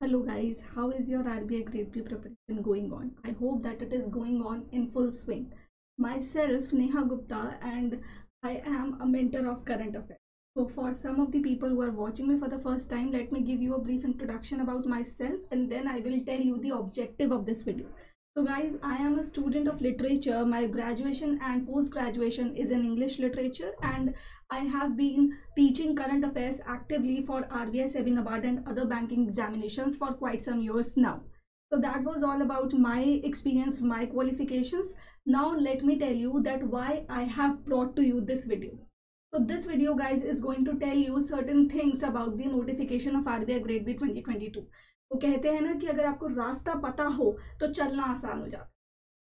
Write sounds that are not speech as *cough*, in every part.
Hello guys, how is your RBI Grade B preparation going on? I hope that it is going on in full swing. Myself, Neha Gupta, and I am a mentor of current affairs. So for some of the people who are watching me for the first time, let me give you a brief introduction about myself and then I will tell you the objective of this video. So guys, I am a student of literature. My graduation and post-graduation is in English literature and I have been teaching current affairs actively for RBI, SEBI, NABARD and other banking examinations for quite some years now. So that was all about my experience, my qualifications. Now let me tell you that why I have brought to you this video. So this video guys is going to tell you certain things about the notification of RBI Grade B 2022. वो कहते हैं ना कि अगर आपको रास्ता पता हो तो चलना आसान हो जाता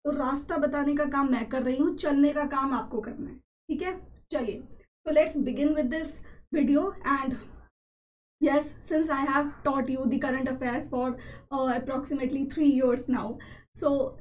तो रास्ता बताने का काम मैं कर रही हूँ चलने का काम आपको करना है ठीक है चलिए so let's begin with this video. And yes since i have taught you the current affairs for uh, approximately three years now so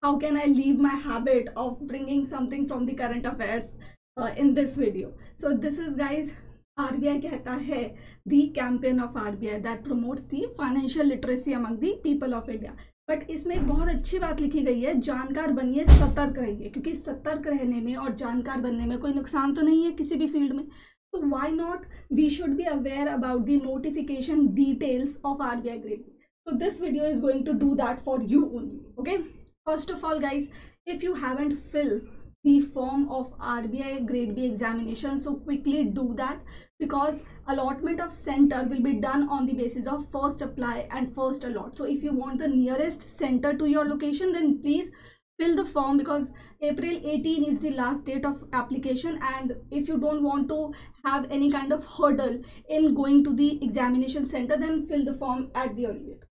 how can i leave my habit of bringing something from the current affairs uh, in this video? So this is guys RBI kehta hai the campaign of RBI that promotes the financial literacy among the people of India. But इसमें एक बहुत अच्छी बात लिखी गई है, जानकार बनिए, सतर्क रहिए। क्योंकि सतर्क रहने में और जानकार बनने में कोई नुकसान तो नहीं है किसी भी फ़ील्ड में। तो why not we should be aware about the notification details of R B I grading तो this video is going to do that for you only okay first of all guys if you have and fill the form of R B I grade B examination so quickly do that because allotment of center will be done on the basis of first apply and first allot. So if you want the nearest center to your location then please fill the form because April 18 is the last date of application and if you don't want to have any kind of hurdle in going to the examination center then fill the form at the earliest.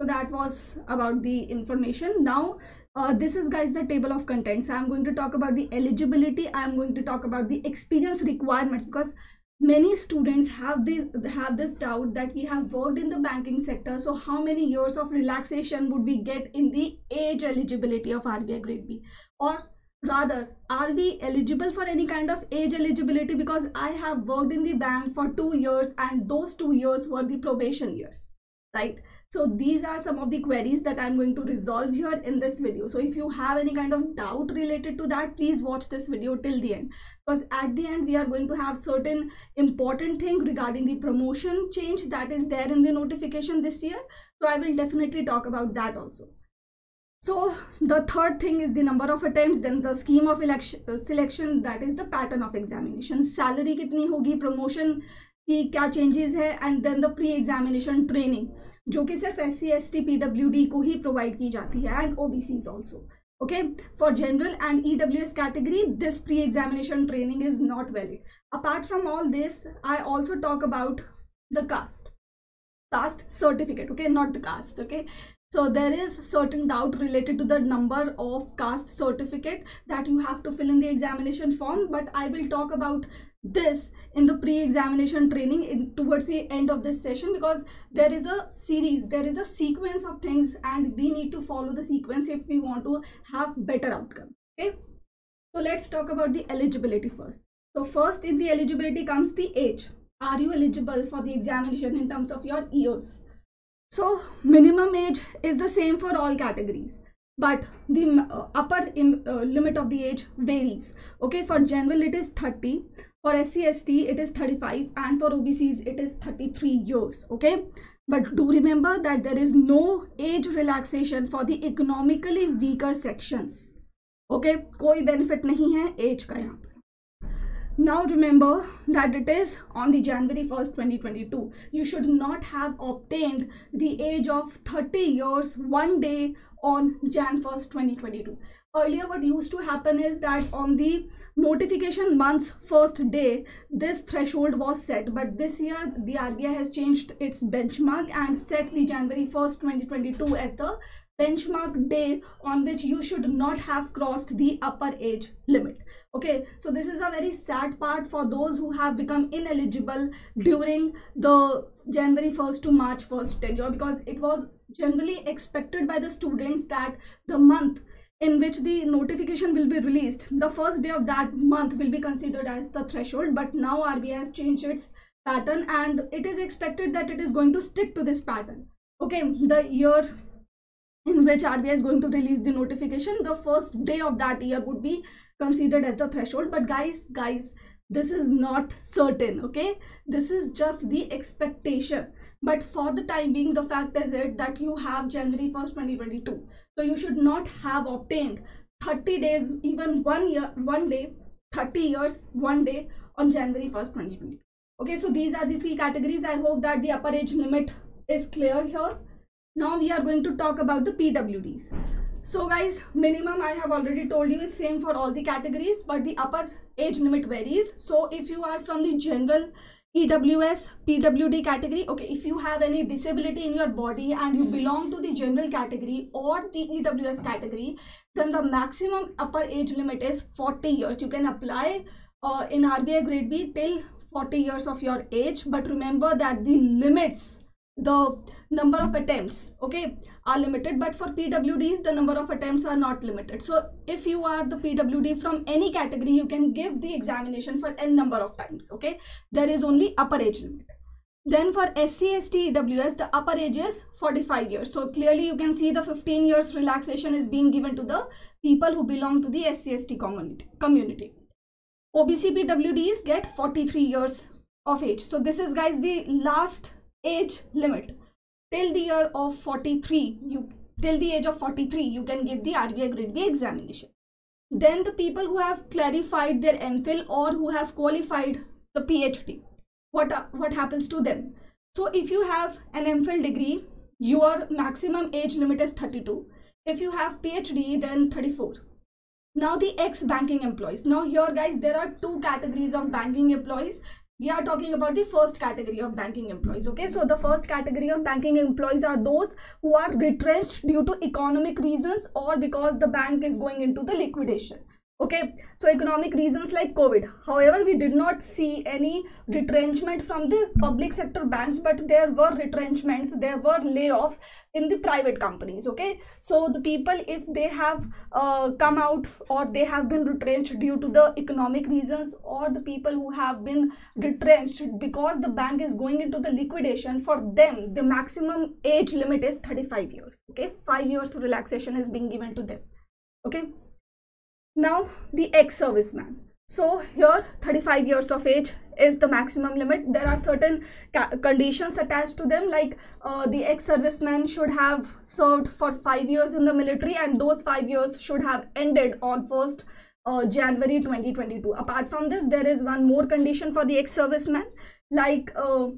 So that was about the information. Now uh, this is guys the table of contents. I'm going to talk about the eligibility. I'm going to talk about the experience requirements because many students have this have this doubt that we have worked in the banking sector. So how many years of relaxation would we get in the age eligibility of RBI grade B? Or rather are we eligible for any kind of age eligibility? Because I have worked in the bank for two years and those two years were the probation years right? So these are some of the queries that i'm going to resolve here in this video. So if you have any kind of doubt related to that please watch this video till the end. Because at the end we are going to have certain important thing regarding the promotion change that is there in the notification this year. So i will definitely talk about that also. So the third thing is the number of attempts then the scheme of election uh, selection that is the pattern of examination. Salary kitni hogi promotion कि क्या changes है and then the pre examination training जो कि सिर्फ़ S C S T P W D को ही provide की जाती है and O B C is also okay for general and E W S category this pre examination training is not valid apart from all this I also talk about the caste caste certificate okay not the caste okay so there is certain doubt related to the number of caste certificate that you have to fill in the examination form but i will talk about this in the pre-examination training in, towards the end of this session because there is a series there is a sequence of things and we need to follow the sequence if we want to have better outcome okay? So let's talk about the eligibility first. So first in the eligibility comes the age. Are you eligible for the examination in terms of your years so minimum age is the same for all categories but the uh, upper uh, limit of the age varies okay for general it is 30 for SC/ST, it is 35 and for OBCs, it is 33 years. Okay. But do remember that there is no age relaxation for the economically weaker sections. Okay. koi benefit nahi hai age ka yahan now remember that it is on the january 1st 2022 you should not have obtained the age of 30 years one day on jan 1st 2022 earlier what used to happen is that on the notification month's first day this threshold was set. But this year the RBI has changed its benchmark and set the January 1st 2022 as the benchmark day on which you should not have crossed the upper age limit. Okay so this is a very sad part for those who have become ineligible during the January 1st to March 1st tenure because it was generally expected by the students that the month in which the notification will be released the first day of that month will be considered as the threshold. But now RBI has changed its pattern and it is expected that it is going to stick to this pattern. Okay the year in which RBI is going to release the notification the first day of that year would be considered as the threshold. But guys guys this is not certain okay? This is just the expectation. But for the time being the fact is it that you have January 1st 2022 so you should not have obtained 30 days even one year one day 30 years one day on January 1st 2020 okay so these are the three categories. I hope that the upper age limit is clear here now we are going to talk about the PWDs so guys minimum I have already told you is same for all the categories but the upper age limit varies. So if you are from the general EWS PWD category okay if you have any disability in your body and you belong to the general category or the EWS category then the maximum upper age limit is 40 years. You can apply uh, in RBI grade B till 40 years of your age but remember that the limits the number of attempts okay are limited but for pwds the number of attempts are not limited so if you are the pwd from any category you can give the examination for n number of times okay there is only upper age limit then for SC, ST, EWS, the upper age is 45 years. So clearly you can see the 15 years relaxation is being given to the people who belong to the scst community. community. OBC PWDs get 43 years of age. So this is guys the last age limit. Till the year of 43 you till the age of 43 you can give the RBI grade B examination. Then the people who have clarified their MPhil or who have qualified the PhD what what happens to them? So if you have an MPhil degree your maximum age limit is 32 if you have PhD then 34 now the ex banking employees. Now here guys there are two categories of banking employees we are talking about the first category of banking employees okay? So the first category of banking employees are those who are retrenched due to economic reasons or because the bank is going into the liquidation okay so economic reasons like covid. However we did not see any retrenchment from the public sector banks but there were retrenchments there were layoffs in the private companies okay? So the people if they have uh, come out or they have been retrenched due to the economic reasons or the people who have been retrenched because the bank is going into the liquidation for them the maximum age limit is 35 years okay? 5 years of relaxation is being given to them okay now the ex-serviceman so here 35 years of age is the maximum limit. There are certain conditions attached to them like uh, the ex-serviceman should have served for five years in the military and those five years should have ended on first uh, January 2022 apart from this there is one more condition for the ex-serviceman like uh,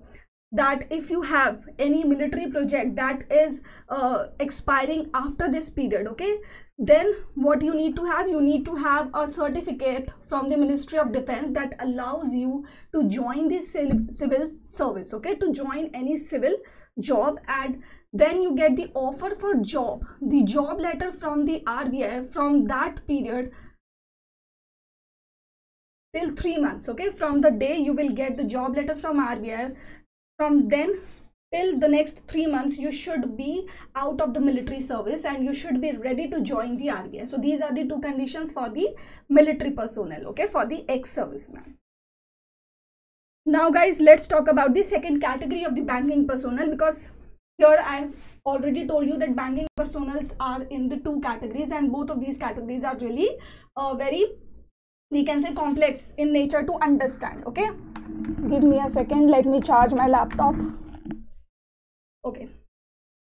that if you have any military project that is uh, expiring after this period okay then what you need to have you need to have a certificate from the ministry of defense that allows you to join this civil service okay to join any civil job. And then you get the offer for job the job letter from the RBI from that period till three months okay from the day you will get the job letter from RBI from then till the next three months you should be out of the military service and you should be ready to join the RBI. So these are the two conditions for the military personnel, okay, for the ex-serviceman. Now guys, let's talk about the second category of the banking personnel because here I have already told you that banking personnels are in the two categories and both of these categories are really uh, very, we can say complex in nature to understand, okay. Give me a second, let me charge my laptop. Okay.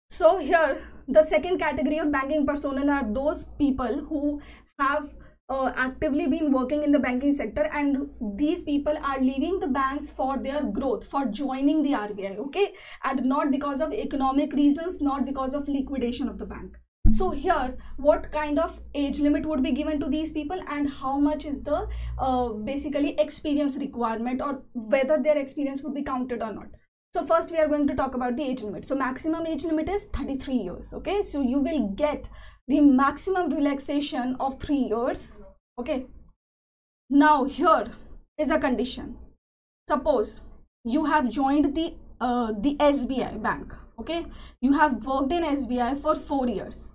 So here the second category of banking personnel are those people who have uh, actively been working in the banking sector and these people are leaving the banks for their growth for joining the RBI okay? And not because of economic reasons not because of liquidation of the bank so here what kind of age limit would be given to these people and how much is the uh, basically experience requirement or whether their experience would be counted or not so first we are going to talk about the age limit. So maximum age limit is 33 years. Okay. So you will get the maximum relaxation of 3 years. Okay. Now here is a condition. Suppose you have joined the uh, the SBI bank. Okay. You have worked in SBI for 4 years.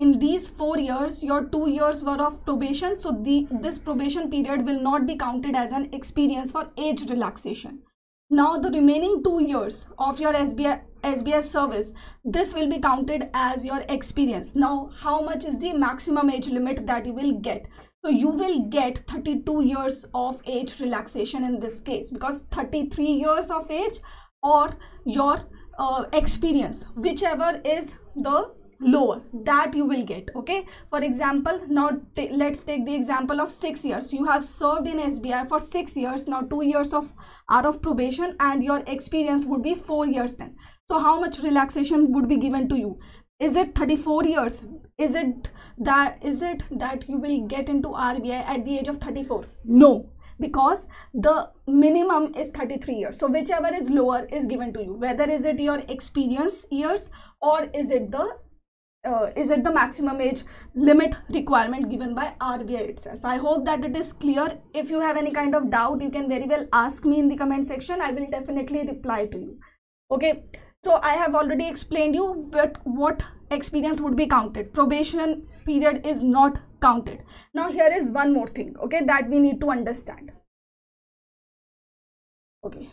In these 4 years, your 2 years were of probation. So the this probation period will not be counted as an experience for age relaxation now the remaining two years of your SBI SBS service, this will be counted as your experience. Now, how much is the maximum age limit that you will get? So you will get 32 years of age relaxation in this case because 33 years of age or your uh, experience, whichever is the lower hmm. that you will get okay? For example now let's take the example of six years. You have served in sbi for six years now two years of out of probation and your experience would be four years then. So how much relaxation would be given to you? Is it 34 years? Is it that is it that you will get into rbi at the age of 34 no because the minimum is 33 years. So whichever is lower is given to you whether is it your experience years or is it the uh, is it the maximum age limit requirement given by RBI itself. I hope that it is clear. If you have any kind of doubt, you can very well ask me in the comment section. I will definitely reply to you. Okay. So I have already explained you what, what experience would be counted. Probation period is not counted. Now here is one more thing, okay, that we need to understand. Okay.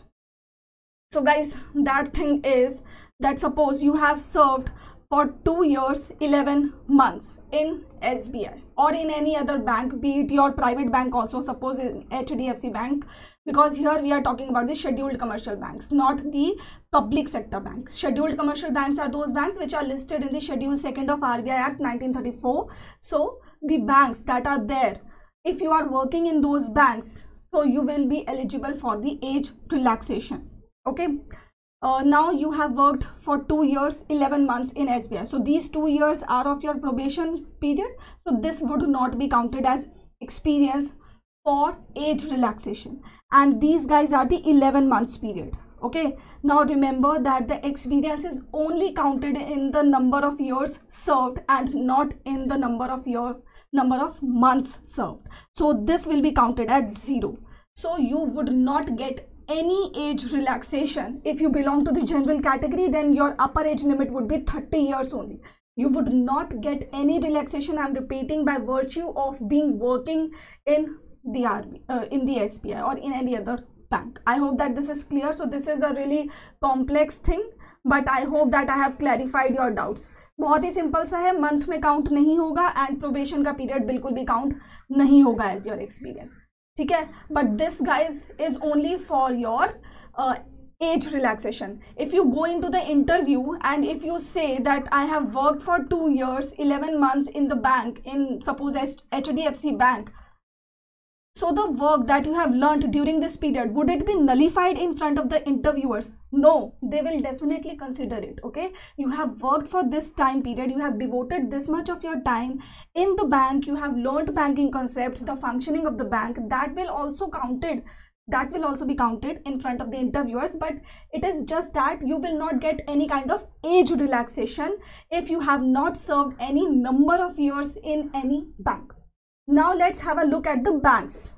So guys, that thing is that suppose you have served for 2 years 11 months in SBI or in any other bank be it your private bank also suppose in HDFC bank because here we are talking about the scheduled commercial banks not the public sector banks scheduled commercial banks are those banks which are listed in the schedule second of RBI Act 1934 so the banks that are there if you are working in those banks so you will be eligible for the age relaxation okay uh, now you have worked for two years 11 months in SBI so these two years are of your probation period. So this would not be counted as experience for age relaxation. And these guys are the 11 months period. Okay? Now remember that the experience is only counted in the number of years served and not in the number of your number of months served. So this will be counted at zero. So you would not get any age relaxation if you belong to the general category then your upper age limit would be 30 years only you would not get any relaxation i'm repeating by virtue of being working in the RB, uh, in the SBI or in any other bank i hope that this is clear so this is a really complex thing but i hope that i have clarified your doubts बहुत ही simple सा है month में count नहीं होगा and probation का period बिल्कुल भी count नहीं होगा एज योर एक्सपीरियंस ठीक है but this guys is only for your age relaxation if you go into the interview and if you say that i have worked for 2 years 11 months in the bank in suppose hdfc bank so the work that you have learned during this period, would it be nullified in front of the interviewers? No, they will definitely consider it, okay? You have worked for this time period, you have devoted this much of your time in the bank, you have learned banking concepts, the functioning of the bank, that will also counted that will also be counted in front of the interviewers but it is just that you will not get any kind of age relaxation if you have not served any number of years in any bank now let's have a look at the banks.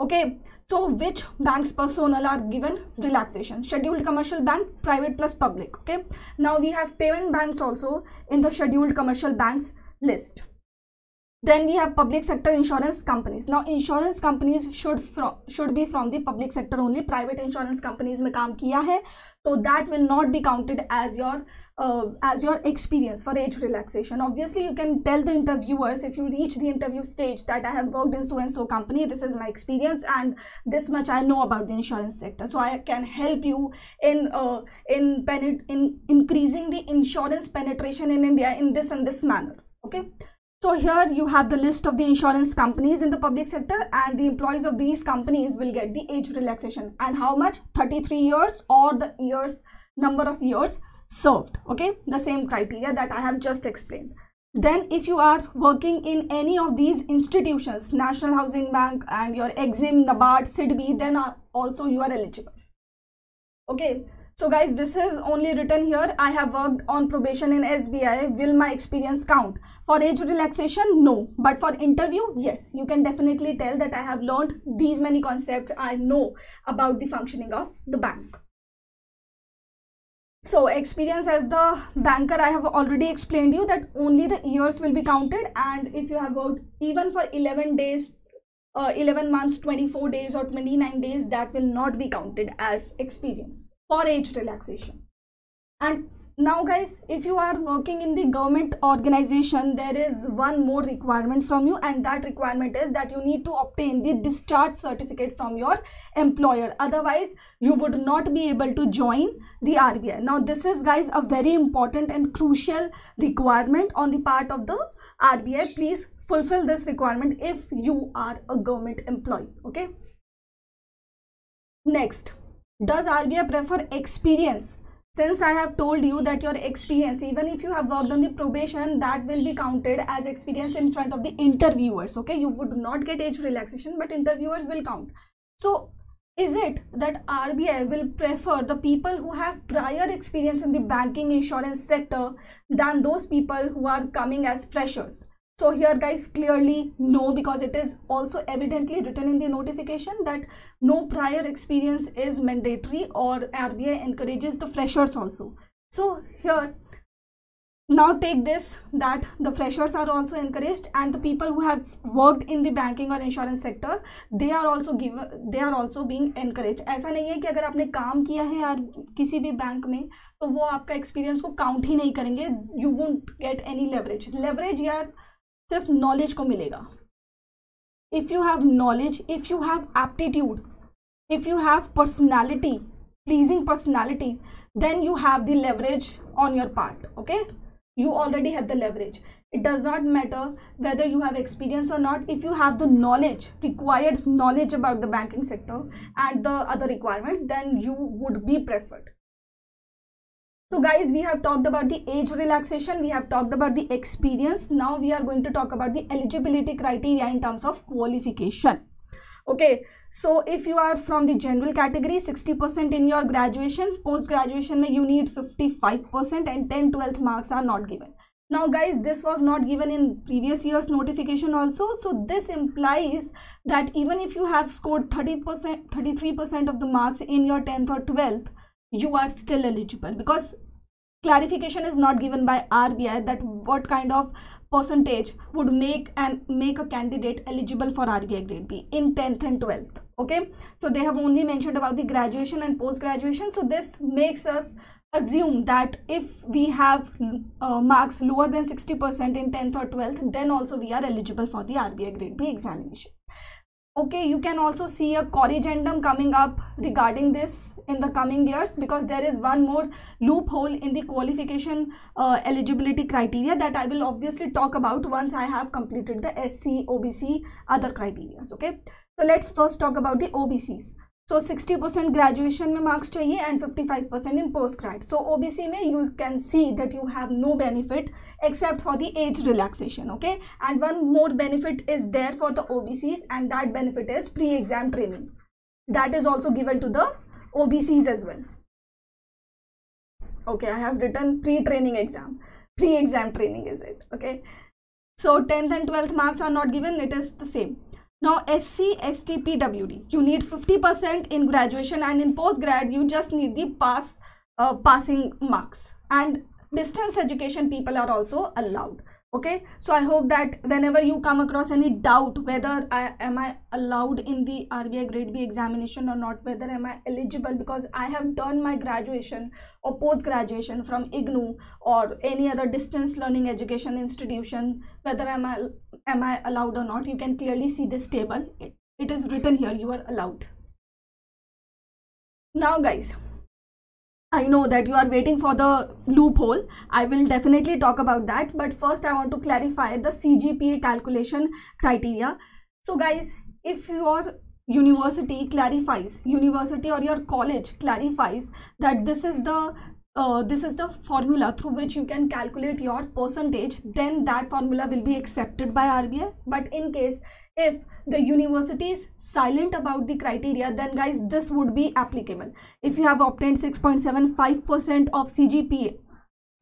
Okay so which banks personnel are given relaxation? Scheduled commercial bank private plus public. Okay now we have payment banks also in the scheduled commercial banks list. Then we have public sector insurance companies. Now insurance companies should from should be from the public sector only. Private insurance companies mein kaam kiya hai so that will not be counted as your uh, as your experience for age relaxation. Obviously you can tell the interviewers if you reach the interview stage that i have worked in so and so company this is my experience and this much i know about the insurance sector. So i can help you in uh, in in increasing the insurance penetration in india in this and this manner okay? So here you have the list of the insurance companies in the public sector and the employees of these companies will get the age relaxation. And how much? 33 years or the years number of years served okay the same criteria that I have just explained then if you are working in any of these institutions National Housing Bank and your Exim, NABARD, SIDBI then also you are eligible okay so guys, this is only written here. I have worked on probation in SBI. Will my experience count? For age relaxation, no. But for interview, yes. You can definitely tell that I have learned these many concepts. I know about the functioning of the bank. So experience as the banker, I have already explained you that only the years will be counted and if you have worked even for 11 days uh, 11 months 24 days or 29 days that will not be counted as experience for age relaxation. And now guys if you are working in the government organization there is one more requirement from you and that requirement is that you need to obtain the discharge certificate from your employer. Otherwise you would not be able to join the RBI now this is guys a very important and crucial requirement on the part of the RBI please fulfill this requirement if you are a government employee okay? Next does RBI prefer experience since i have told you that your experience even if you have worked on the probation that will be counted as experience in front of the interviewers okay you would not get age relaxation but interviewers will count so is it that RBI will prefer the people who have prior experience in the banking insurance sector than those people who are coming as freshers? So here guys clearly no because it is also evidently written in the notification that no prior experience is mandatory or RBI encourages the freshers also. So here now take this that the freshers are also encouraged and the people who have worked in the banking or insurance sector they are also given they are also being encouraged ऐसा नहीं है कि अगर आपने काम किया है यार किसी भी बैंक में तो वो आपका एक्सपीरियंस को काउंट ही नहीं करेंगे you won't get any leverage leverage यार सिर्फ़ नॉलेज को मिलेगा। If you have knowledge if you have aptitude if you have personality pleasing personality then you have the leverage on your part okay you already have the leverage it does not matter whether you have experience और not if you have the knowledge required knowledge about the banking sector and the other requirements then you would be preferred so guys we have talked about the age relaxation we have talked about the experience. Now we are going to talk about the eligibility criteria in terms of qualification. Okay so if you are from the general category 60% in your graduation post graduation you need 55% and 10 12th marks are not given. Now guys this was not given in previous year's notification also. So this implies that even if you have scored 30% 33% of the marks in your 10th or 12th you are still eligible because clarification is not given by RBI that what kind of percentage would make and make a candidate eligible for RBI grade B in 10th and 12th okay? So they have only mentioned about the graduation and post graduation so this makes us assume that if we have uh, marks lower than 60% in 10th or 12th then also we are eligible for the RBI grade B examination okay you can also see a corrigendum coming up regarding this in the coming years because there is one more loophole in the qualification uh, eligibility criteria that i will obviously talk about once i have completed the sc obc other criteria okay? So let's first talk about the obcs so 60% graduation में marks चाहिए and 55% in post grad so OBC में you can see that you have no benefit except for the age relaxation okay and one more benefit is there for the OBCs and that benefit is pre-exam training that is also given to the OBCs as well okay I have written pre-training exam pre-exam training is it okay so 10th and 12th marks are not given it is the same now SC, ST, PWD, you need 50% in graduation and in post-grad, you just need the pass uh, passing marks. And distance education people are also allowed okay? So i hope that whenever you come across any doubt whether i am i allowed in the rbi grade b examination or not whether am i eligible because i have done my graduation or post graduation from ignou or any other distance learning education institution whether am i am i allowed or not you can clearly see this table. It, it is written here you are allowed. Now guys I know that you are waiting for the loophole. I will definitely talk about that. But first I want to clarify the CGPA calculation criteria. So guys, if your university clarifies, university or your college clarifies that this is the uh, this is the formula through which you can calculate your percentage, then that formula will be accepted by RBI. But in case if the university is silent about the criteria then guys this would be applicable. If you have obtained 6.75% of CGPA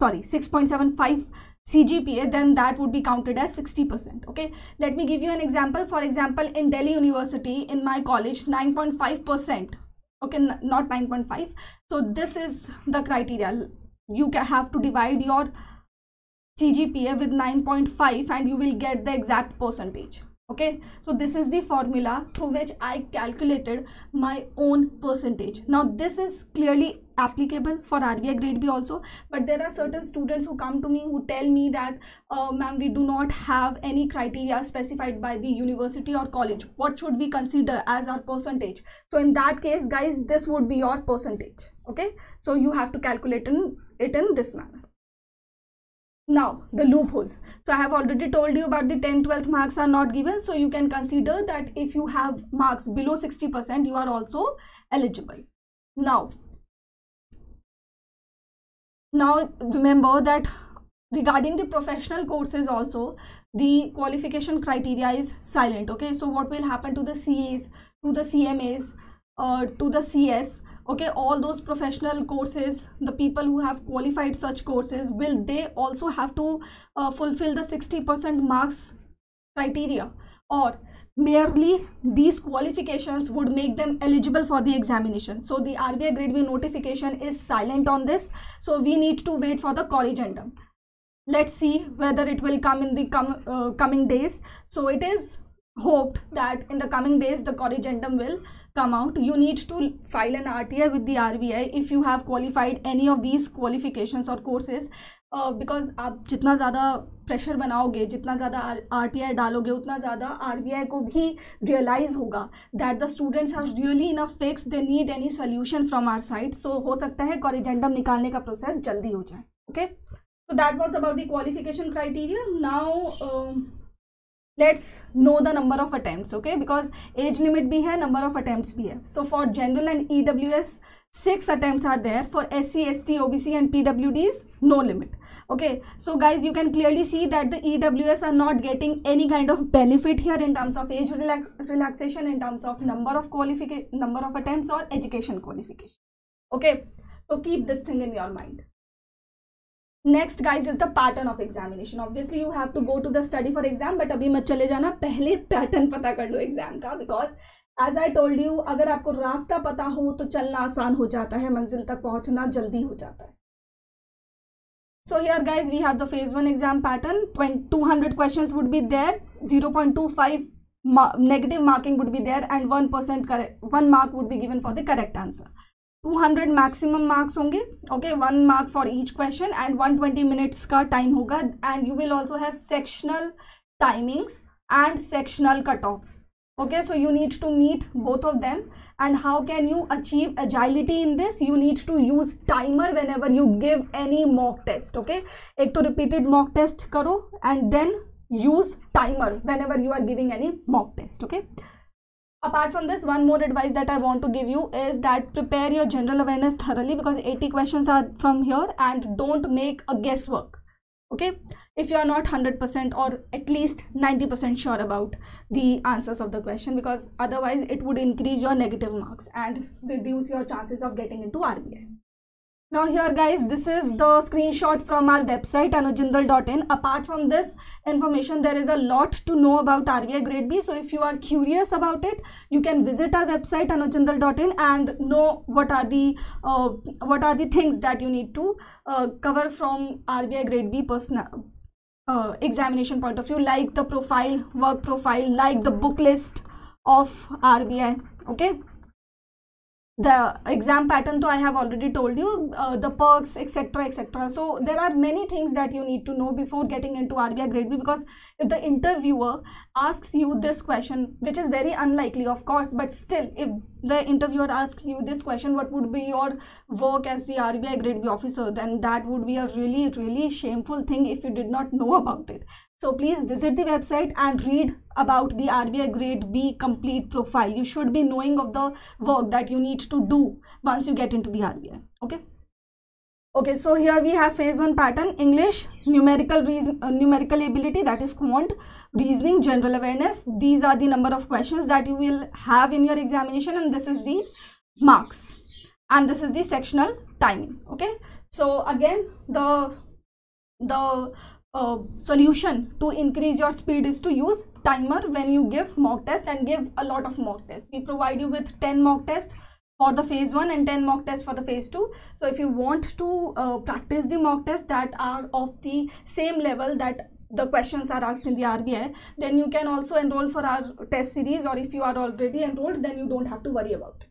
sorry 6.75 CGPA then that would be counted as 60% okay? Let me give you an example. For example in Delhi University in my college 9.5% okay not 9.5 so this is the criteria. You have to divide your CGPA with 9.5 and you will get the exact percentage okay? So this is the formula through which i calculated my own percentage. Now this is clearly applicable for RBI grade B also but there are certain students who come to me who tell me that uh, ma'am we do not have any criteria specified by the university or college. What should we consider as our percentage? So in that case guys this would be your percentage. Okay? So you have to calculate in, it in this manner now the loopholes. So i have already told you about the 10 12th marks are not given. So you can consider that if you have marks below 60 percent you are also eligible. Now now remember that regarding the professional courses also the qualification criteria is silent okay? So what will happen to the cas to the cmas uh, to the cs okay all those professional courses the people who have qualified such courses will they also have to uh, fulfill the 60 percent marks criteria? Or merely these qualifications would make them eligible for the examination. So the RBI grade B notification is silent on this. So we need to wait for the corrigendum let's see whether it will come in the com uh, coming days. So it is hoped that in the coming days the corrigendum will come out you need to file an RTI with the RBI if you have qualified any of these qualifications or courses because uh, आप जितना ज़्यादा pressure बनाओगे जितना ज़्यादा R T I डालोगे उतना ज़्यादा are B आई को भी रियलाइज़ होगा that the students are really in a fix they need any solution from our side so हो सकता है कॉरिजेंडम निकालने का प्रोसेस जल्दी हो जाए okay so that was about the qualification criteria now um, let's know the number of attempts okay? Because age limit bhi hai number of attempts bhi hai so for general and ews six attempts are there. For sc st obc and pwds no limit okay? So guys you can clearly see that the ews are not getting any kind of benefit here in terms of age relax relaxation in terms of number of qualification number of attempts or education qualification okay? So keep this thing in your mind next guys is the pattern of examination. Obviously you have to go to the study for exam but abhi mat chale jana pehle pattern pata kar lo exam ka because as i told you agar aapko rasta pata ho to chalna aasan ho jata hai manzil tak pahunchna jaldi ho jata hai so here guys we have the phase 1 exam pattern. 200 questions would be there 0.25 ma negative marking would be there and 1% correct 1 mark would be given for the correct answer 200 maximum marks होंगे okay one mark for each question and one twenty minutes का time होगा and you will also have sectional timings and sectional cut offs okay so you need to meet both of them and how can you achieve agility in this you need to use timer whenever you give any mock test okay एक तो repeated mock test करो and then use timer whenever you are giving any mock test okay? Apart from this one more advice that i want to give you is that prepare your general awareness thoroughly because 80 questions are from here and don't make a guesswork okay if you are not 100% or at least 90% sure about the answers of the question because otherwise it would increase your negative marks and reduce your chances of getting into RBI. Now here guys, this is the screenshot from our website anujjindal.in. Apart from this information, there is a lot to know about RBI grade B. So if you are curious about it, you can visit our website anujjindal.in and know what are the uh, what are the things that you need to uh, cover from RBI grade B personal uh, examination point of view like the profile, work profile, like the book list of RBI. Okay the exam pattern though i have already told you uh, the perks etc etc so there are many things that you need to know before getting into RBI grade B because if the interviewer asks you this question which is very unlikely of course but still if the interviewer asks you this question what would be your work as the RBI grade B officer then that would be a really really shameful thing if you did not know about it so please visit the website and read about the RBI grade B complete profile. You should be knowing of the work that you need to do once you get into the RBI. Okay. Okay, so here we have phase 1 pattern, English, numerical reason, uh, numerical ability that is quant, reasoning, general awareness. These are the number of questions that you will have in your examination and this is the marks and this is the sectional timing. Okay, so again the the uh, solution to increase your speed is to use timer when you give mock test and give a lot of mock tests. We provide you with 10 mock tests for the phase 1 and 10 mock tests for the phase 2. So if you want to uh, practice the mock tests that are of the same level that the questions are asked in the RBI, then you can also enroll for our test series or if you are already enrolled, then you don't have to worry about it.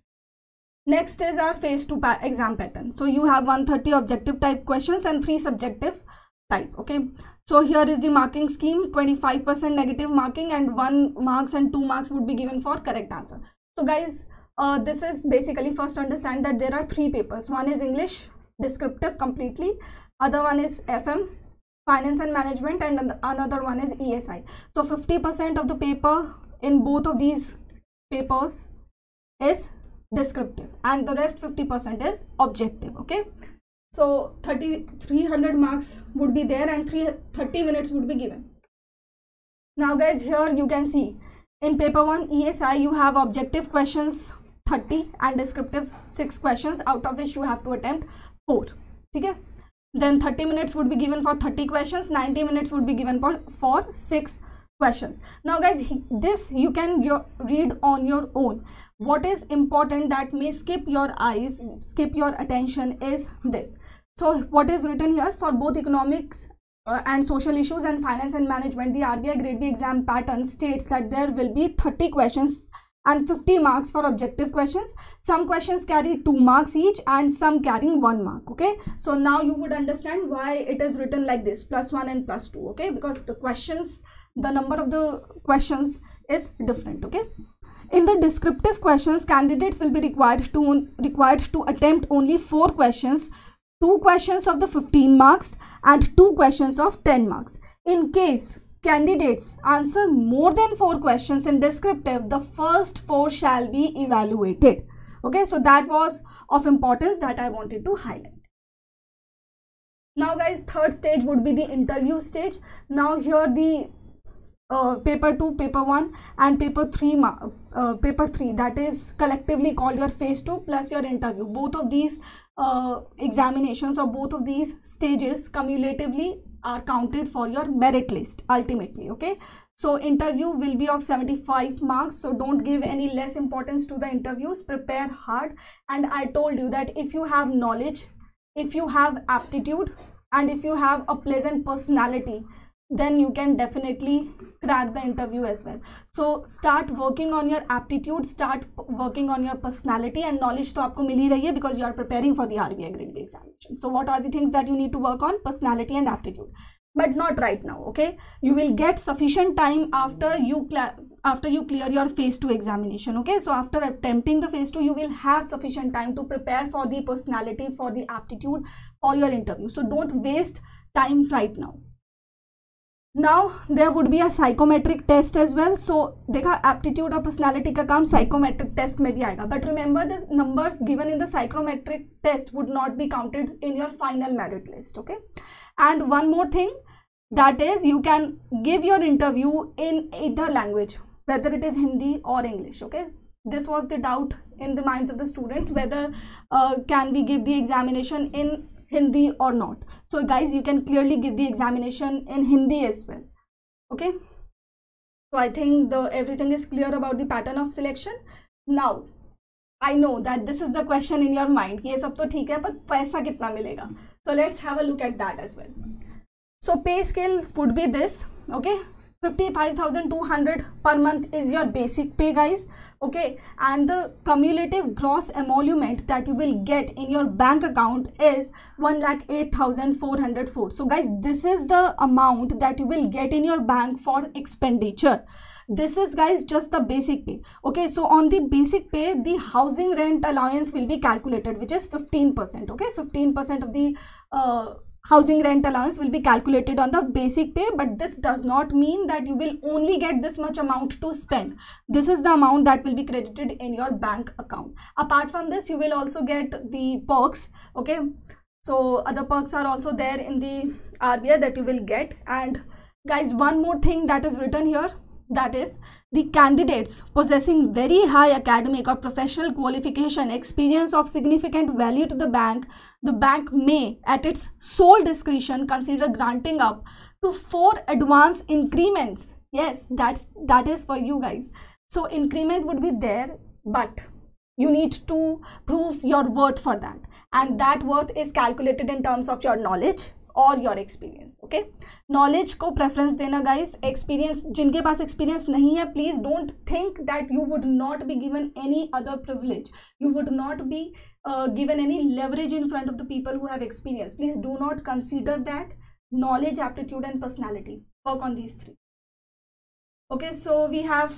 Next is our phase 2 pa exam pattern. So you have 130 objective type questions and 3 subjective type. Okay. So here is the marking scheme 25% negative marking and 1 marks and 2 marks would be given for correct answer. So guys, uh, this is basically first understand that there are three papers. One is English descriptive completely. Other one is FM finance and management and another one is ESI. So 50% of the paper in both of these papers is descriptive and the rest 50% is objective okay so 30 300 marks would be there and 3 30 minutes would be given now guys here you can see in paper 1 esi you have objective questions 30 and descriptive 6 questions out of which you have to attempt 4 okay then 30 minutes would be given for 30 questions 90 minutes would be given for for 6 questions. Now guys this you can your, read on your own. What is important that may skip your eyes skip your attention is this. So what is written here? For both economics uh, and social issues and finance and management the RBI grade B exam pattern states that there will be 30 questions and 50 marks for objective questions. Some questions carry 2 marks each and some carrying 1 mark okay? So now you would understand why it is written like this plus 1 and plus 2 okay? Because the questions the number of the questions is different okay? In the descriptive questions, candidates will be required to, required to attempt only 4 questions, 2 questions of the 15 marks and 2 questions of 10 marks. In case candidates answer more than 4 questions in descriptive, the first 4 shall be evaluated. Okay, so that was of importance that I wanted to highlight. Now guys, third stage would be the interview stage. Now here the uh, paper 2 paper 1 and paper 3 uh, paper 3 that is collectively called your phase 2 plus your interview both of these uh, examinations or both of these stages cumulatively are counted for your merit list ultimately okay? So interview will be of 75 marks so don't give any less importance to the interviews. Prepare hard. And i told you that if you have knowledge if you have aptitude and if you have a pleasant personality then you can definitely crack the interview as well. So start working on your aptitude start working on your personality and knowledge to aapko mil hi rahi hai because you are preparing for the RBI grade B examination. So what are the things that you need to work on? Personality and aptitude. But not right now okay? You will get sufficient time after you after you clear your phase 2 examination okay? So after attempting the phase 2 you will have sufficient time to prepare for the personality for the aptitude for your interview. So don't waste time right now now there would be a psychometric test as well. So dekha aptitude or personality ka kaam psychometric test mein bhi aayega but remember the numbers given in the psychometric test would not be counted in your final merit list okay? And one more thing that is you can give your interview in either language whether it is hindi or english okay? This was the doubt in the minds of the students whether uh, can we give the examination in Hindi or not. So guys, you can clearly give the examination in Hindi as well. Okay. So I think the everything is clear about the pattern of selection. Now, I know that this is the question in your mind. ये सब तो ठीक है पर पैसा कितना मिलेगा? So let's have a look at that as well. So pay scale would be this. Okay. 55200 per month is your basic pay guys. Okay? And the cumulative gross emolument that you will get in your bank account is 1,08,404 so guys this is the amount that you will get in your bank for expenditure. This is guys just the basic pay. Okay? So on the basic pay the housing rent allowance will be calculated which is 15 percent. Okay? 15 percent of the uh, housing rent allowance will be calculated on the basic pay but this does not mean that you will only get this much amount to spend. This is the amount that will be credited in your bank account. Apart from this you will also get the perks okay? So other perks are also there in the RBI that you will get. And guys one more thing that is written here that is the candidates possessing very high academic or professional qualification experience of significant value to the bank the bank may at its sole discretion consider granting up to four advance increments. Yes that's that is for you guys. So increment would be there but you need to prove your worth for that. And that worth is calculated in terms of your knowledge और your experience okay knowledge को preference देना guys experience जिनके पास experience नहीं है please don't think that you would not be given any other privilege you would not be given any leverage in front of the people who have experience please do not consider that knowledge aptitude and personality work on these three okay so we have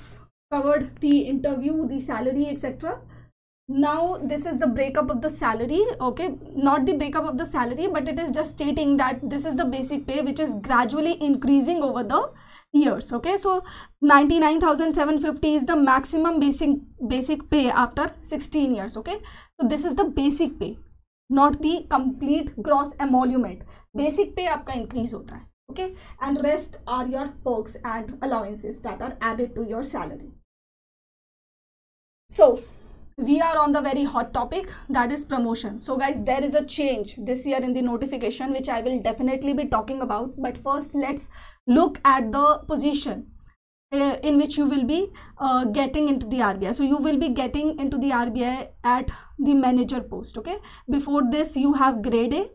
covered the interview the salary etc now this is the breakup of the salary okay not the breakup of the salary but it is just stating that this is the basic pay which is gradually increasing over the years okay so 99750 is the maximum basic basic pay after 16 years okay so this is the basic pay not the complete gross emolument basic pay आपका increase होता है okay and rest are your perks and allowances that are added to your salary so we are on the very hot topic that is promotion so guys there is a change this year in the notification which i will definitely be talking about but first let's look at the position uh, in which you will be uh, getting into the RBI. So you will be getting into the RBI at the manager post. Okay. Before this, you have grade A,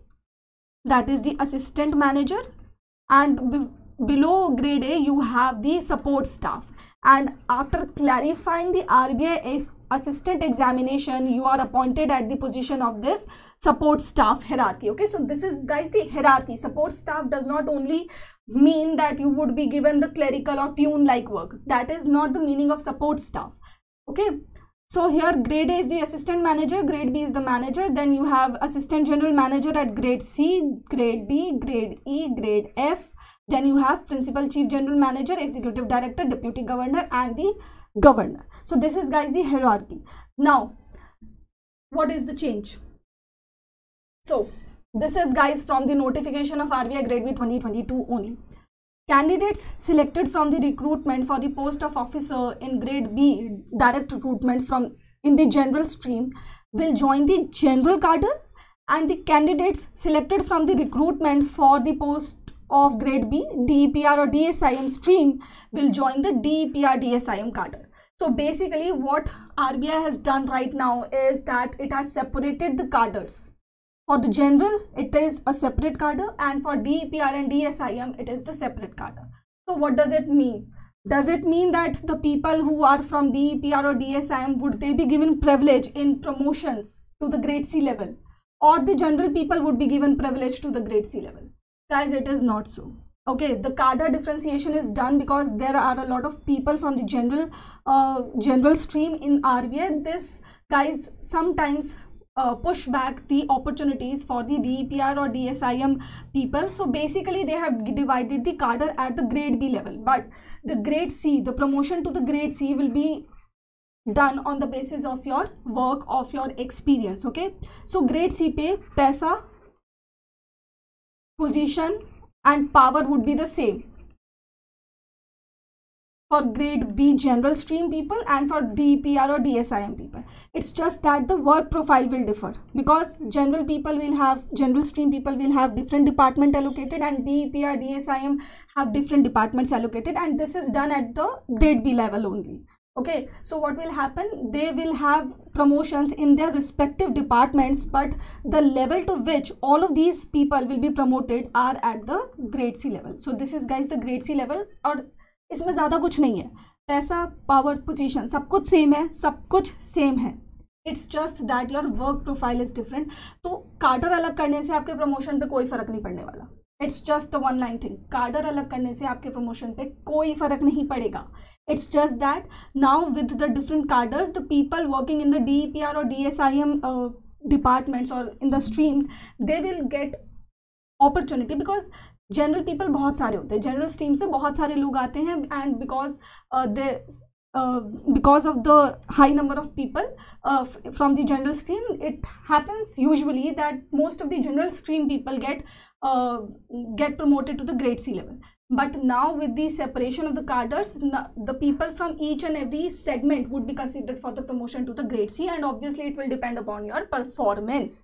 that is the assistant manager, and be below grade A, you have the support staff. And after clarifying the RBI assistant examination you are appointed at the position of this support staff hierarchy. Okay so this is guys the hierarchy. Support staff does not only mean that you would be given the clerical or tune like work. That is not the meaning of support staff. Okay so here grade A is the assistant manager, grade B is the manager, then you have assistant general manager at grade C, grade D, grade E, grade F, then you have principal chief general manager, executive director, deputy governor and the governor. So this is guys the hierarchy. Now what is the change? So this is guys from the notification of RBI grade B 2022 only. Candidates selected from the recruitment for the post of officer in grade B direct recruitment from in the general stream will join the general cadre and the candidates selected from the recruitment for the post of grade B, DEPR or DSIM stream will join the DEPR DSIM cadre. So basically what RBI has done right now is that it has separated the cadres. For the general, it is a separate cadre and for DEPR and DSIM, it is the separate cadre. So what does it mean? Does it mean that the people who are from DEPR or DSIM, would they be given privilege in promotions to the grade C level? Or the general people would be given privilege to the grade C level? Guys, it is not so okay the cadre differentiation is done because there are a lot of people from the general uh, general stream in RBI this guys sometimes uh, push back the opportunities for the DEPR or DSIM people. So basically they have divided the cadre at the grade B level. But the grade C, the promotion to the grade C will be done on the basis of your work, of your experience. Okay. So grade C pay, paisa, position, and power would be the same. For grade B general stream people and for DPR or DSIM people. It's just that the work profile will differ because general people will have, general stream people will have different department allocated and DPR, DSIM have different departments allocated and this is done at the grade B level only. Okay so what will happen? They will have promotions in their respective departments, but the level to which all of these people will be promoted are at the grade c level. So, this is, guys, the grade c level और इसमें ज़्यादा कुछ नहीं है। पैसा power position सब कुछ same है, सब कुछ सेम है। It's just that your work profile is different तो कार्डर अलग करने से आपके प्रमोशन पे कोई फ़र्क नहीं पड़ने वाला। It's just the one line thing cadre अलग करने से आपके प्रमोशन पे कोई फ़र्क नहीं पड़ेगा। it's just that now with the different cadres the people working in the DEPR or DSIM uh, departments or in the streams they will get opportunity because general people बहुत सारे होते हैं जनरल स्ट्रीम से बहुत सारे लोग आते हैं and because they because of the high number of people uh, from the general stream it happens usually that most of the general stream people get uh, get promoted to the grade c level but now with the separation of the cadres the people from each and every segment would be considered for the promotion to the grade c and obviously it will depend upon your performance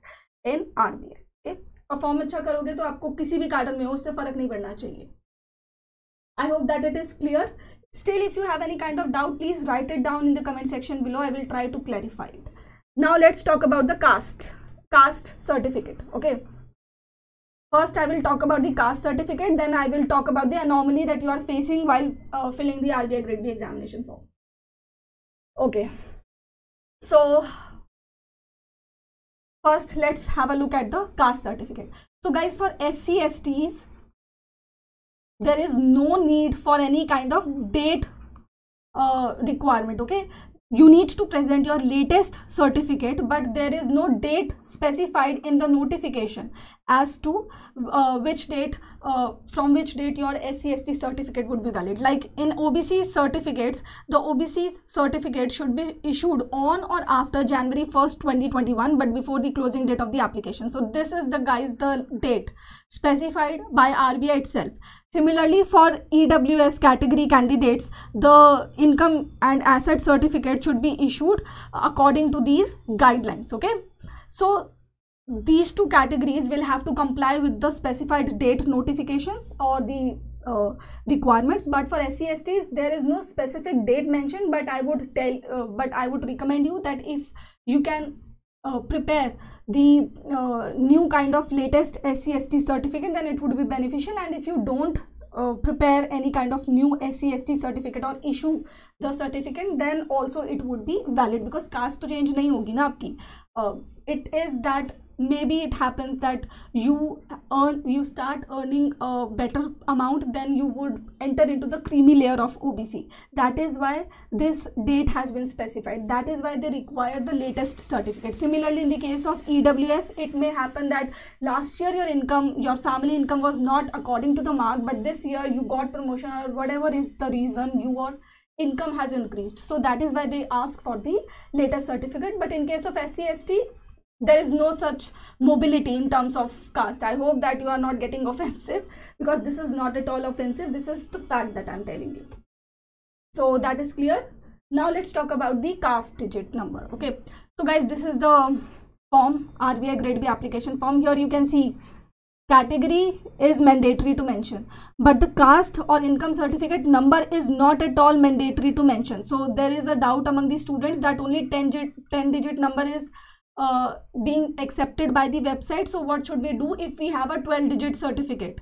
in rbi okay perform अच्छा करोगे तो आपको किसी भी कार्डन में हो उससे फर्क नहीं पड़ना चाहिए I hope that it is clear still if you have any kind of doubt please write it down in the comment section below i will try to clarify it now let's talk about the caste caste certificate okay First i will talk about the caste certificate then i will talk about the anomaly that you are facing while uh, filling the rbi grade b examination form. Okay. So first let's have a look at the caste certificate. So guys for sc st's there is no need for any kind of date uh, requirement okay you need to present your latest certificate but there is no date specified in the notification as to uh, which date uh, from which date your SCST certificate would be valid. Like in OBC certificates the OBC certificate should be issued on or after January 1st 2021 but before the closing date of the application. So this is the guys the date specified by RBI itself. Similarly, for EWS category candidates, the income and asset certificate should be issued according to these guidelines. Okay, so these two categories will have to comply with the specified date notifications or the uh, requirements. But for SCSTs there is no specific date mentioned but I would tell uh, but I would recommend you that if you can uh, prepare the uh, new kind of latest SCST certificate then it would be beneficial. And if you don't uh, prepare any kind of new SCST certificate or issue the certificate then also it would be valid because caste to change nahi hogi na aapki. Uh, it is that maybe it happens that you earn you start earning a better amount then you would enter into the creamy layer of obc that is why this date has been specified. That is why they require the latest certificate. Similarly in the case of ews it may happen that last year your income your family income was not according to the mark but this year you got promotion or whatever is the reason you your income has increased. So that is why they ask for the latest certificate. But in case of scst there is no such mobility in terms of caste. I hope that you are not getting *laughs* offensive because this is not at all offensive. This is the fact that i'm telling you. So that is clear. Now let's talk about the caste digit number okay? So guys this is the form rbi grade b application form. Here you can see category is mandatory to mention but the caste or income certificate number is not at all mandatory to mention. So there is a doubt among the students that only 10 digit 10 digit number is uh, being accepted by the website so what should we do if we have a 12 digit certificate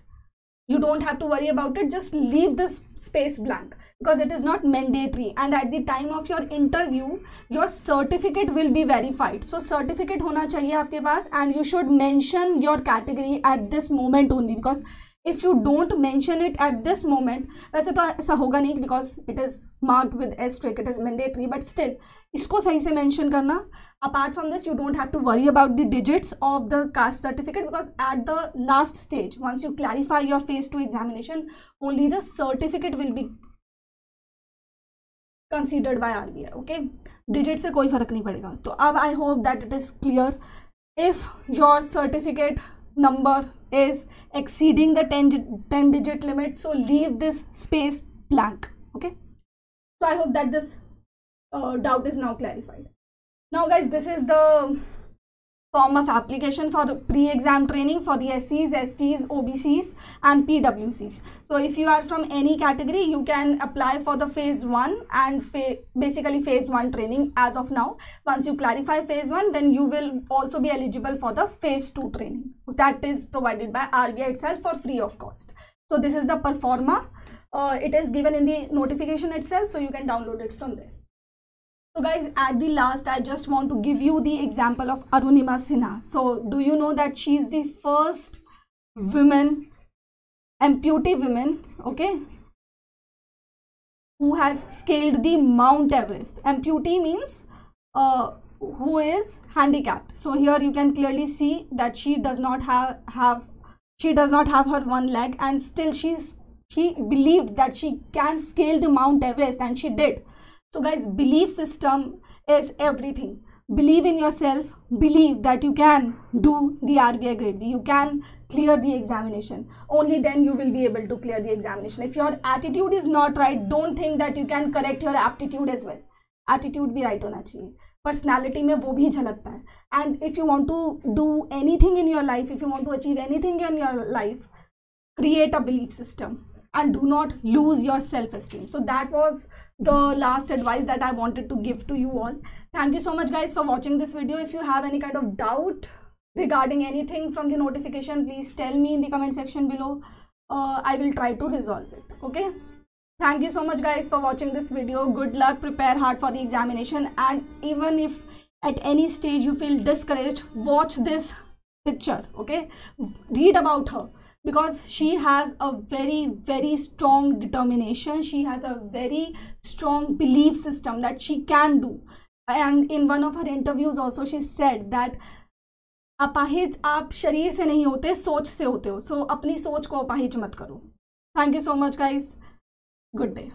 you don't have to worry about it just leave this space blank because it is not mandatory and at the time of your interview your certificate will be verified so certificate hona chahiye aapke paas and you should mention your category at this moment only because if you don't mention it at this moment वैसे तो ऐसा होगा नहीं because it is marked with asterisk it is mandatory but still इसको सही से mention करना apart from this you don't have to worry about the digits of the caste certificate because at the last stage once you clarify your phase 2 examination only the certificate will be considered by RBI okay digit से कोई फर्क नहीं पड़ेगा तो अब I hope that it is clear if your certificate number is exceeding the 10, 10 digit limit so leave this space blank okay so I hope that this uh, doubt is now clarified now guys this is the form of application for pre-exam training for the SCs, STs, OBCs and PWCs. So if you are from any category, you can apply for the phase 1 and fa basically phase 1 training as of now. Once you clarify phase 1, then you will also be eligible for the phase 2 training. That is provided by RBI itself for free of cost. So this is the performa. Uh, it is given in the notification itself, so you can download it from there. So guys, at the last, I just want to give you the example of Arunima Sinha. So do you know that she is the first woman, amputee woman, okay, who has scaled the Mount Everest. Amputee means uh, who is handicapped. So here you can clearly see that she does not have, have she does not have her one leg and still she's she believed that she can scale the Mount Everest and she did so guys, belief system is everything. Believe in yourself. Believe that you can do the RBI grade B. You can clear the examination. Only then you will be able to clear the examination. If your attitude is not right, don't think that you can correct your aptitude as well. Attitude भी right होना चाहिए. Personality में वो भी झलकता है. And if you want to do anything in your life, if you want to achieve anything in your life, create a belief system and do not lose your self-esteem. So that was the last advice that i wanted to give to you all. Thank you so much guys for watching this video. If you have any kind of doubt regarding anything from the notification please tell me in the comment section below. Uh, i will try to resolve it okay? Thank you so much guys for watching this video. Good luck. Prepare hard for the examination. And even if at any stage you feel discouraged watch this picture okay? Read about her because she has a very very strong determination she has a very strong belief system that she can do and in one of her interviews also she said that अपाहिज आप शरीर से नहीं होते सोच से होते हो सो so, अपनी सोच को अपाहिज मत करो thank you so much guys good day